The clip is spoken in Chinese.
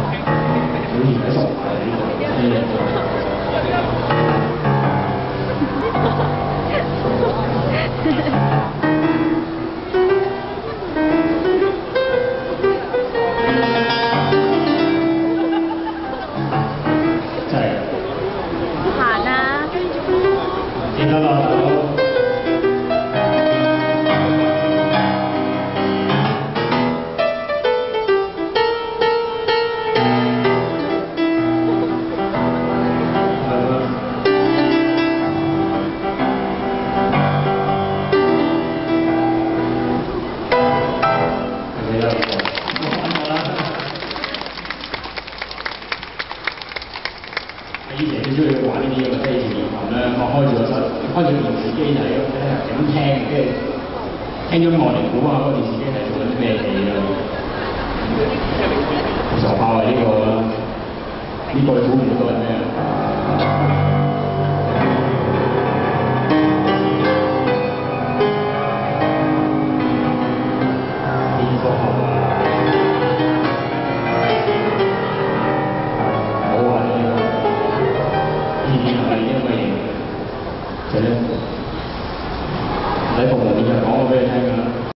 在。好的。听到吗？啦，我玩过啦。以前都中意玩呢啲咁嘅，即系以前练琴咧，放开住个手，开住电视机就喺度咁听，跟住听音乐嚟估下嗰个电视机系做紧啲咩戏啊！傻炮系呢个啦，呢个你估唔到系咩啊？ 就咧，喺服務面就講過俾你聽㗎。